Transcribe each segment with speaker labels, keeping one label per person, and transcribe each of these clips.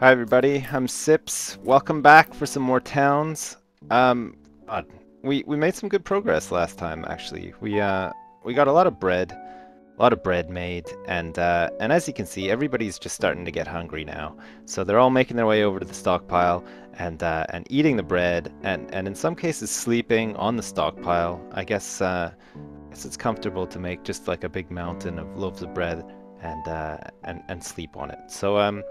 Speaker 1: Hi everybody, I'm Sips. Welcome back for some more towns. Um, God, we we made some good progress last time. Actually, we uh we got a lot of bread, a lot of bread made, and uh, and as you can see, everybody's just starting to get hungry now. So they're all making their way over to the stockpile and uh, and eating the bread, and and in some cases sleeping on the stockpile. I guess uh, I guess it's comfortable to make just like a big mountain of loaves of bread and uh, and and sleep on it. So um.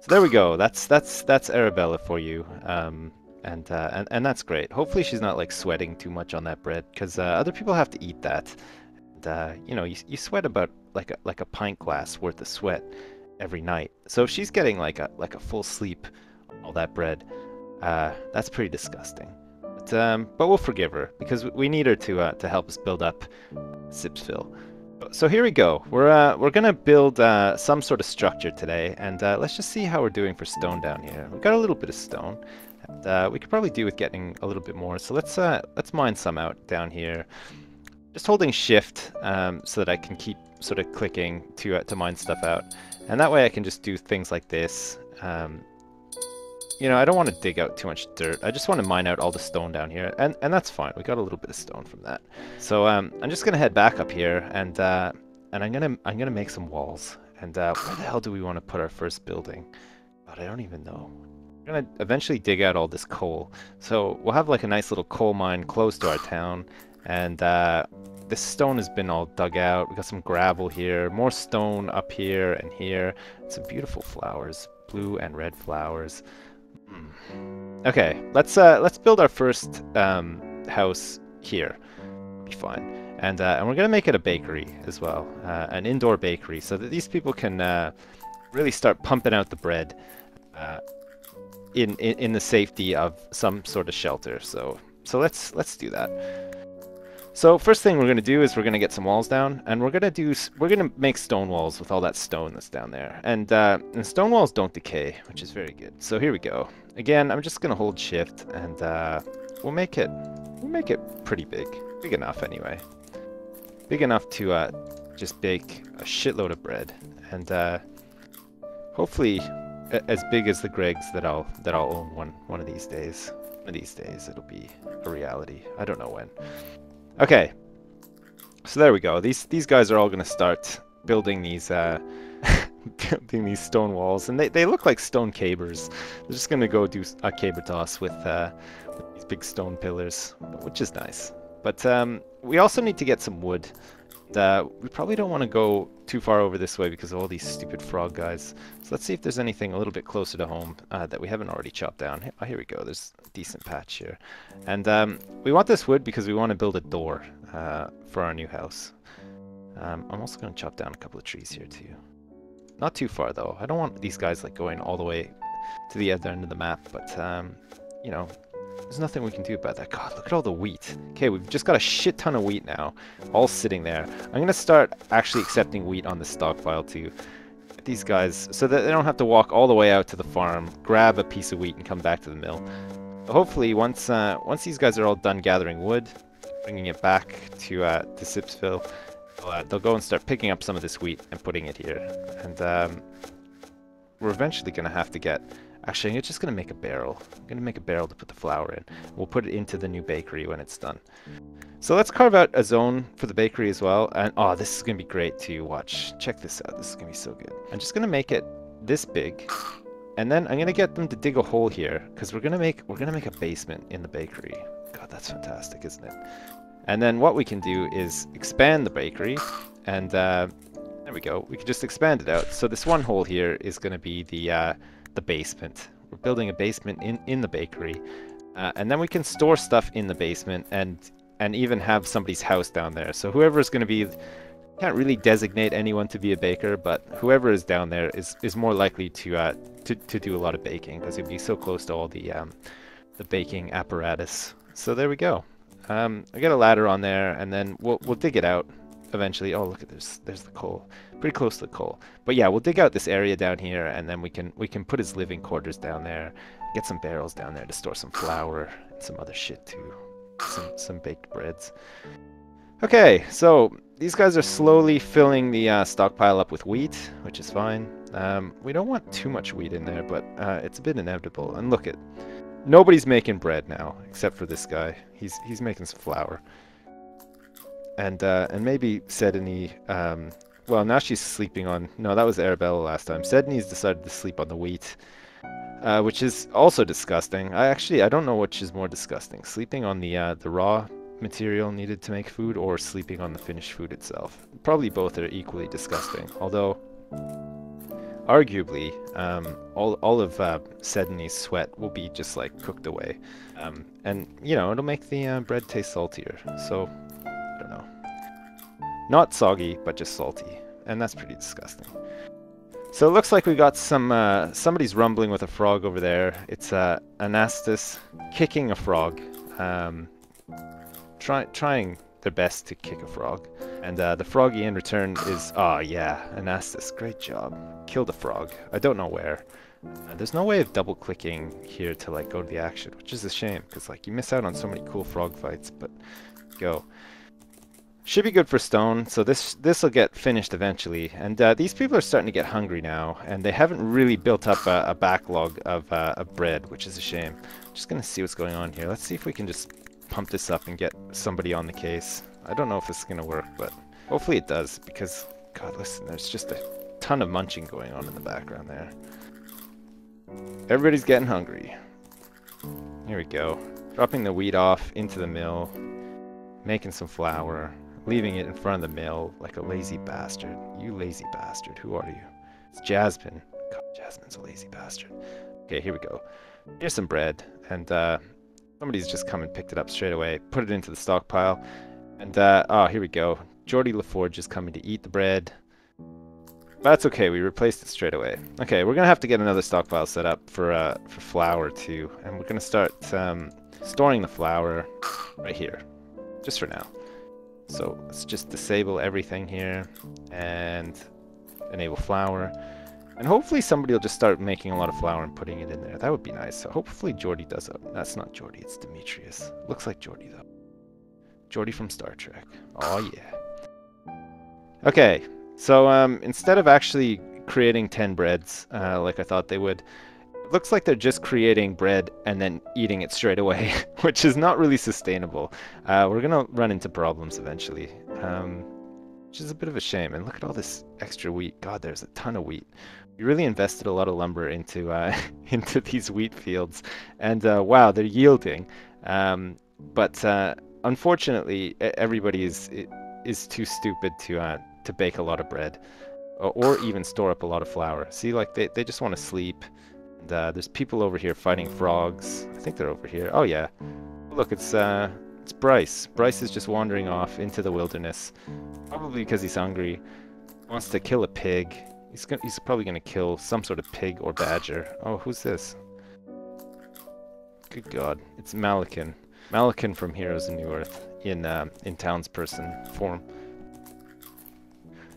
Speaker 1: So there we go. That's that's that's Arabella for you, um, and uh, and and that's great. Hopefully she's not like sweating too much on that bread, because uh, other people have to eat that. And, uh, you know, you, you sweat about like a like a pint glass worth of sweat every night. So if she's getting like a like a full sleep all that bread, uh, that's pretty disgusting. But um, but we'll forgive her because we need her to uh, to help us build up Sipsville so here we go. We're uh, we're gonna build uh, some sort of structure today, and uh, let's just see how we're doing for stone down here. We've got a little bit of stone, and uh, we could probably do with getting a little bit more. So let's uh, let's mine some out down here. Just holding Shift um, so that I can keep sort of clicking to uh, to mine stuff out, and that way I can just do things like this. Um, you know, I don't want to dig out too much dirt. I just want to mine out all the stone down here, and and that's fine. We got a little bit of stone from that. So um, I'm just gonna head back up here, and uh, and I'm gonna I'm gonna make some walls. And uh, where the hell do we want to put our first building? God, I don't even know. We're gonna eventually dig out all this coal, so we'll have like a nice little coal mine close to our town, and uh, this stone has been all dug out. We got some gravel here, more stone up here and here, some beautiful flowers, blue and red flowers. Okay, let's uh, let's build our first um, house here. Be fine, and uh, and we're gonna make it a bakery as well, uh, an indoor bakery, so that these people can uh, really start pumping out the bread uh, in, in in the safety of some sort of shelter. So so let's let's do that. So first thing we're going to do is we're going to get some walls down, and we're going to do we're going to make stone walls with all that stone that's down there. And, uh, and stone walls don't decay, which is very good. So here we go. Again, I'm just going to hold shift, and uh, we'll make it we'll make it pretty big, big enough anyway, big enough to uh, just bake a shitload of bread, and uh, hopefully as big as the Greggs that I'll that I'll own one one of these days. One of these days it'll be a reality. I don't know when. Okay. So there we go. These these guys are all going to start building these uh, building these stone walls, and they, they look like stone cabers. They're just going to go do a caber toss with, uh, with these big stone pillars, which is nice. But um, we also need to get some wood. We probably don't want to go too far over this way because of all these stupid frog guys. So let's see if there's anything a little bit closer to home uh, that we haven't already chopped down. Oh, here we go. There's a decent patch here. And um, we want this wood because we want to build a door uh, for our new house. Um, I'm also going to chop down a couple of trees here too. Not too far though. I don't want these guys like going all the way to the other end of the map, but um, you know, there's nothing we can do about that. God, look at all the wheat. Okay, we've just got a shit ton of wheat now, all sitting there. I'm going to start actually accepting wheat on the stockpile too. These guys, so that they don't have to walk all the way out to the farm, grab a piece of wheat and come back to the mill. hopefully, once uh, once these guys are all done gathering wood, bringing it back to uh, to Sipsville, they'll, uh, they'll, go and start picking up some of this wheat and putting it here. And um, we're eventually going to have to get Actually, I'm just going to make a barrel. I'm going to make a barrel to put the flour in. We'll put it into the new bakery when it's done. So let's carve out a zone for the bakery as well. And oh, this is going to be great to watch. Check this out. This is going to be so good. I'm just going to make it this big. And then I'm going to get them to dig a hole here because we're going to make we're going to make a basement in the bakery. God, that's fantastic, isn't it? And then what we can do is expand the bakery and uh, there we go. We can just expand it out. So this one hole here is going to be the uh, the basement. We're building a basement in, in the bakery. Uh, and then we can store stuff in the basement and and even have somebody's house down there. So whoever is going to be, can't really designate anyone to be a baker, but whoever is down there is, is more likely to, uh, to to do a lot of baking because you'd be so close to all the um, the baking apparatus. So there we go. Um, I got a ladder on there, and then we'll we'll dig it out eventually. Oh, look at this. There's the coal. Pretty close to the coal. But yeah, we'll dig out this area down here, and then we can we can put his living quarters down there. Get some barrels down there to store some flour and some other shit too. Some some baked breads. Okay, so these guys are slowly filling the uh, stockpile up with wheat, which is fine. Um, we don't want too much wheat in there, but uh, it's a bit inevitable. And look at, nobody's making bread now, except for this guy. He's he's making some flour. And uh, and maybe Sedany, um, well now she's sleeping on, no that was Arabella last time. Sedany's decided to sleep on the wheat, uh, which is also disgusting. I actually, I don't know which is more disgusting, sleeping on the uh, the raw material needed to make food or sleeping on the finished food itself. Probably both are equally disgusting, although arguably um, all, all of uh, Sedany's sweat will be just like cooked away. Um, and, you know, it'll make the uh, bread taste saltier. So. Not soggy, but just salty. And that's pretty disgusting. So it looks like we got some, uh, somebody's rumbling with a frog over there. It's uh, Anastas kicking a frog. Um, try, trying their best to kick a frog. And uh, the froggy in return is, oh yeah, Anastas, great job. Killed a frog. I don't know where. Uh, there's no way of double clicking here to like go to the action, which is a shame, because like you miss out on so many cool frog fights, but go. Should be good for stone, so this this will get finished eventually. And uh, these people are starting to get hungry now, and they haven't really built up a, a backlog of, uh, of bread, which is a shame. Just gonna see what's going on here. Let's see if we can just pump this up and get somebody on the case. I don't know if this is gonna work, but hopefully it does, because, God, listen, there's just a ton of munching going on in the background there. Everybody's getting hungry. Here we go. Dropping the wheat off into the mill, making some flour, leaving it in front of the mill like a lazy bastard. You lazy bastard, who are you? It's Jasmine. God, Jasmine's a lazy bastard. Okay, here we go. Here's some bread, and uh, somebody's just come and picked it up straight away, put it into the stockpile, and uh, oh, here we go. Geordi La Forge is coming to eat the bread. That's okay, we replaced it straight away. Okay, we're gonna have to get another stockpile set up for uh, for flour too, and we're gonna start um, storing the flour right here, just for now. So let's just disable everything here and enable flour. And hopefully somebody will just start making a lot of flour and putting it in there. That would be nice. So hopefully Geordi does it. That's not Geordi, it's Demetrius. Looks like Geordi though. Geordi from Star Trek. Oh yeah. Okay, so um, instead of actually creating 10 breads, uh, like I thought they would, looks like they're just creating bread and then eating it straight away, which is not really sustainable. Uh, we're to run into problems eventually, um, which is a bit of a shame. And look at all this extra wheat. God, there's a ton of wheat. We really invested a lot of lumber into uh, into these wheat fields, and uh, wow, they're yielding. Um, but uh, unfortunately, everybody is is too stupid to uh, to bake a lot of bread or even store up a lot of flour. See, like they, they just want to sleep. And, uh, there's people over here fighting frogs. I think they're over here. Oh yeah. Look, it's uh, it's Bryce. Bryce is just wandering off into the wilderness, probably because he's hungry. Wants to kill a pig. He's gonna, he's probably gonna kill some sort of pig or badger. Oh, who's this? Good God, it's Maliken. Maliken from Heroes of Newerth in uh, in townsperson form.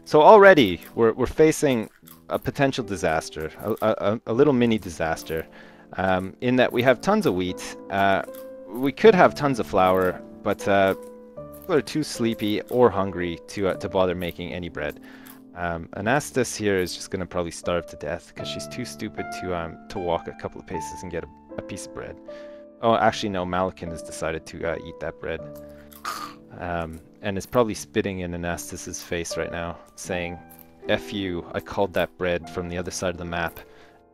Speaker 1: So already we're, we're facing a potential disaster, a, a, a little mini disaster, um, in that we have tons of wheat. Uh, we could have tons of flour, but uh, people are too sleepy or hungry to, uh, to bother making any bread. Um, Anastas here is just going to probably starve to death because she's too stupid to um, to walk a couple of paces and get a, a piece of bread. Oh, actually no, Maliken has decided to uh, eat that bread. Um, and is probably spitting in Anastas's face right now, saying, F you, I called that bread from the other side of the map,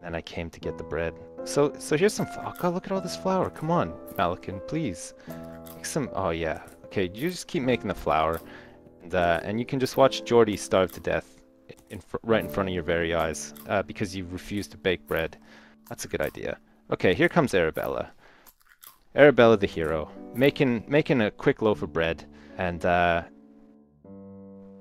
Speaker 1: and I came to get the bread. So so here's some oh look at all this flour. Come on, Maliken, please. Make some oh yeah. Okay, you just keep making the flour. And, uh, and you can just watch Geordi starve to death in right in front of your very eyes uh, because you refuse to bake bread. That's a good idea. Okay, here comes Arabella. Arabella the hero, making making a quick loaf of bread and uh,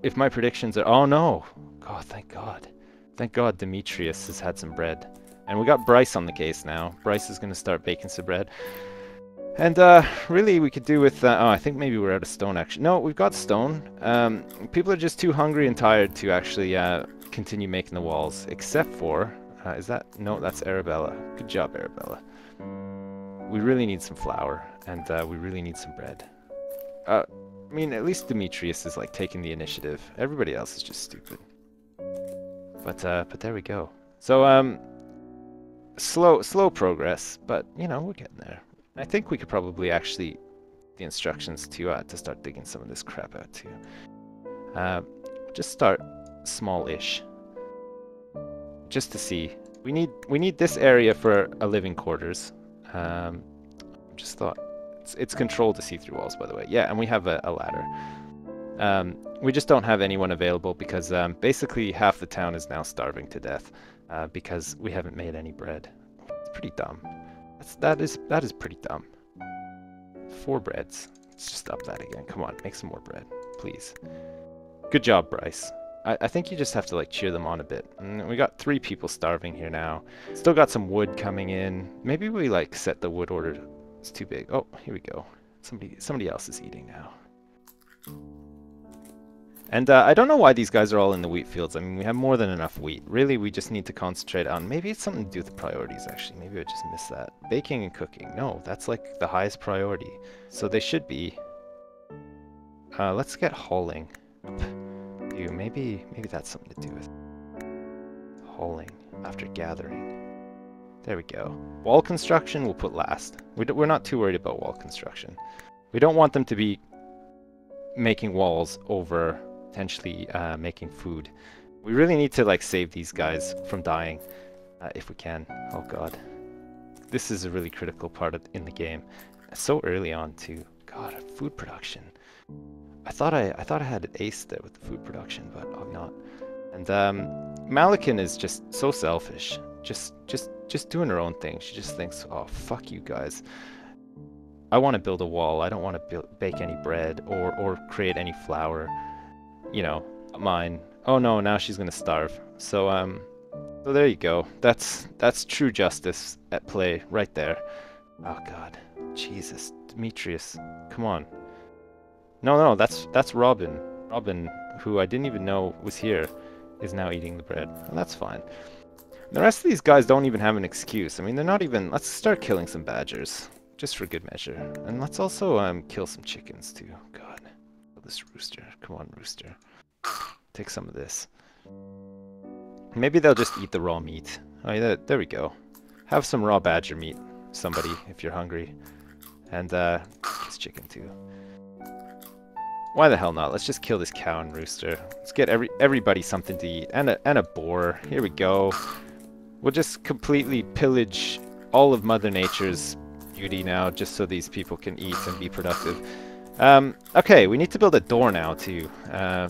Speaker 1: if my predictions are... Oh, no! God, thank God. Thank God Demetrius has had some bread. And we got Bryce on the case now. Bryce is going to start baking some bread. And uh, really, we could do with... Uh, oh, I think maybe we're out of stone, actually. No, we've got stone. Um, people are just too hungry and tired to actually uh, continue making the walls. Except for... Uh, is that... No, that's Arabella. Good job, Arabella. We really need some flour. And uh, we really need some bread. I mean, at least Demetrius is like taking the initiative. Everybody else is just stupid. But uh, but there we go. So um, slow slow progress, but you know we're getting there. I think we could probably actually the instructions to uh, to start digging some of this crap out too. Uh, just start small-ish, just to see. We need we need this area for a living quarters. Um, just thought it's, it's controlled to see-through walls, by the way. Yeah, and we have a, a ladder. Um, we just don't have anyone available because um, basically half the town is now starving to death uh, because we haven't made any bread. It's pretty dumb. That's, that is that is pretty dumb. Four breads. Let's just up that again. Come on, make some more bread, please. Good job, Bryce. I, think you just have to like cheer them on a bit. And we got three people starving here now. Still got some wood coming in. Maybe we like set the wood order. It's too big. Oh, here we go. Somebody somebody else is eating now. And uh, I don't know why these guys are all in the wheat fields. I mean, we have more than enough wheat. Really, we just need to concentrate on... Maybe it's something to do with priorities, actually. Maybe I just missed that. Baking and cooking. No, that's like the highest priority. So they should be... Uh, let's get hauling. You maybe, maybe that's something to do with hauling after gathering. There we go. Wall construction we'll put last. We we're not too worried about wall construction. We don't want them to be making walls over potentially uh, making food. We really need to like save these guys from dying uh, if we can. Oh god. This is a really critical part of, in the game. So early on too. God, food production. I thought I I thought I had it aced there with the food production, but I'm not. And um, Maliken is just so selfish. Just just just doing her own thing. She just thinks, oh fuck you guys. I want to build a wall. I don't want to bake any bread or or create any flour you know, mine. Oh no, now she's gonna starve. So um, so there you go. That's that's true justice at play right there. Oh God, Jesus, Demetrius, come on. No, no, that's that's Robin. Robin, who I didn't even know was here, is now eating the bread. Well, that's fine. The rest of these guys don't even have an excuse. I mean, they're not even... Let's start killing some badgers, just for good measure. And let's also um, kill some chickens, too. God this rooster. Come on, rooster. Take some of this. Maybe they'll just eat the raw meat. Oh, yeah, there we go. Have some raw badger meat, somebody, if you're hungry. And, uh, this chicken too. Why the hell not? Let's just kill this cow and rooster. Let's get every everybody something to eat. And a, and a boar. Here we go. We'll just completely pillage all of Mother Nature's beauty now, just so these people can eat and be productive. Um, okay, we need to build a door now too, uh,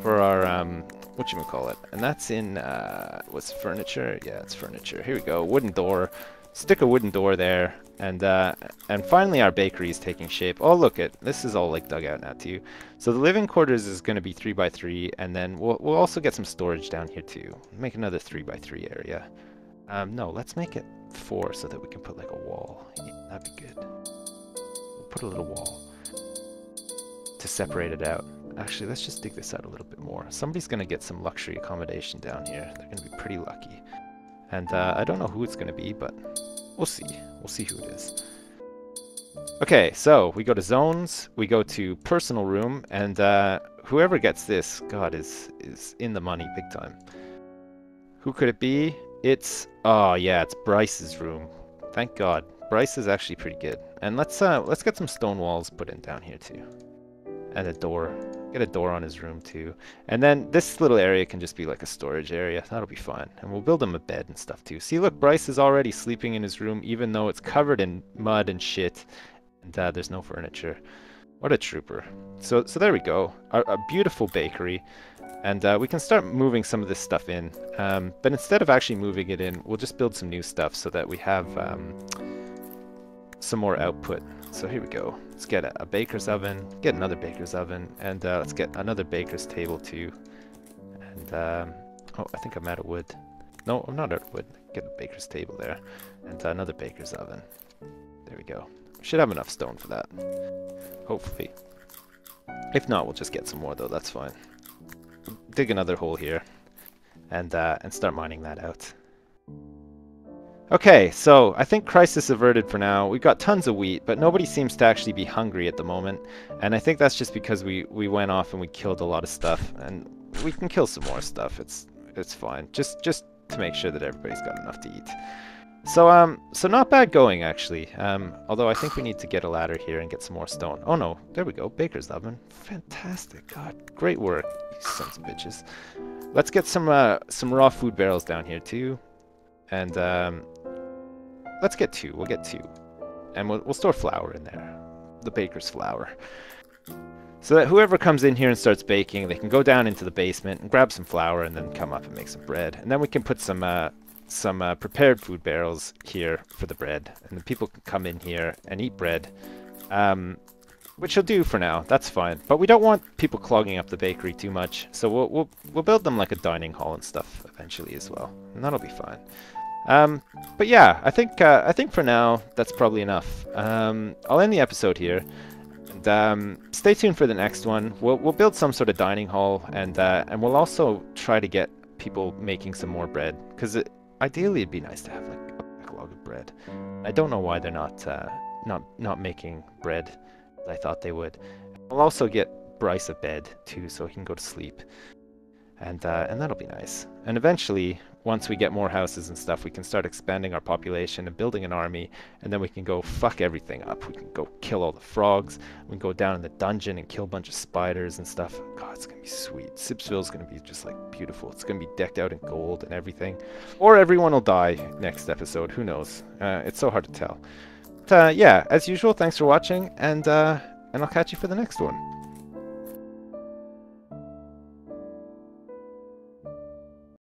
Speaker 1: for our, um, what you call it, and that's in, uh, what's furniture? Yeah, it's furniture. Here we go, wooden door. Stick a wooden door there, and uh, and finally our bakery is taking shape. Oh look it, this is all like dug out now too. So the living quarters is going to be three by three, and then we'll we'll also get some storage down here too. Make another three by three area. Um, no, let's make it four so that we can put like a wall. Yeah, that'd be good. We'll put a little wall to separate it out. Actually, let's just dig this out a little bit more. Somebody's going to get some luxury accommodation down here. They're going to be pretty lucky. And uh, I don't know who it's going to be, but we'll see. We'll see who it is. Okay, so we go to zones, we go to personal room, and uh, whoever gets this, God, is is in the money big time. Who could it be? It's, oh yeah, it's Bryce's room. Thank God. Bryce is actually pretty good. And let's uh, let's get some stone walls put in down here too and a door. Get a door on his room too. And then this little area can just be like a storage area. That'll be fun. And we'll build him a bed and stuff too. See, look, Bryce is already sleeping in his room even though it's covered in mud and shit. And uh, there's no furniture. What a trooper. So, so there we go. A, beautiful bakery. And uh, we can start moving some of this stuff in. Um, but instead of actually moving it in, we'll just build some new stuff so that we have um, some more output. So here we go. Let's get a, baker's oven, get another baker's oven, and uh, let's get another baker's table too. And, um, oh, I think I'm out of wood. No, I'm not out of wood. Get a baker's table there. And uh, another baker's oven. There we go. Should have enough stone for that. Hopefully. If not, we'll just get some more though, that's fine. Dig another hole here. And, uh, and start mining that out. Okay, so I think crisis averted for now. We've got tons of wheat, but nobody seems to actually be hungry at the moment. And I think that's just because we, we went off and we killed a lot of stuff. And we can kill some more stuff. It's it's fine. Just just to make sure that everybody's got enough to eat. So um so not bad going actually. Um although I think we need to get a ladder here and get some more stone. Oh no, there we go. Baker's oven. Fantastic. God, great work, you sons of bitches. Let's get some uh some raw food barrels down here too. And um let's get two. We'll get two. And we'll, we'll store flour in there. The baker's flour. So that whoever comes in here and starts baking, they can go down into the basement and grab some flour and then come up and make some bread. And then we can put some uh, some uh, prepared food barrels here for the bread. And the people can come in here and eat bread. Um, which will do for now. That's fine. But we don't want people clogging up the bakery too much. So we'll, we'll, we'll build them like a dining hall and stuff eventually as well. And that'll be fine. Um, but yeah, I think uh, I think for now that's probably enough. Um, I'll end the episode here, and um, stay tuned for the next one. We'll we'll build some sort of dining hall, and uh, and we'll also try to get people making some more bread because it, ideally it'd be nice to have like a backlog of bread. I don't know why they're not uh, not not making bread as I thought they would. We'll also get Bryce a bed too, so he can go to sleep, and uh, and that'll be nice. And eventually once we get more houses and stuff, we can start expanding our population and building an army, and then we can go fuck everything up. We can go kill all the frogs, we can go down in the dungeon and kill a bunch of spiders and stuff. God, it's gonna be sweet. Sipsville's gonna be just like beautiful. It's gonna be decked out in gold and everything. Or everyone will die next episode, who knows? Uh, it's so hard to tell. But uh, yeah, as usual, thanks for watching, and, uh, and I'll catch you for the next one.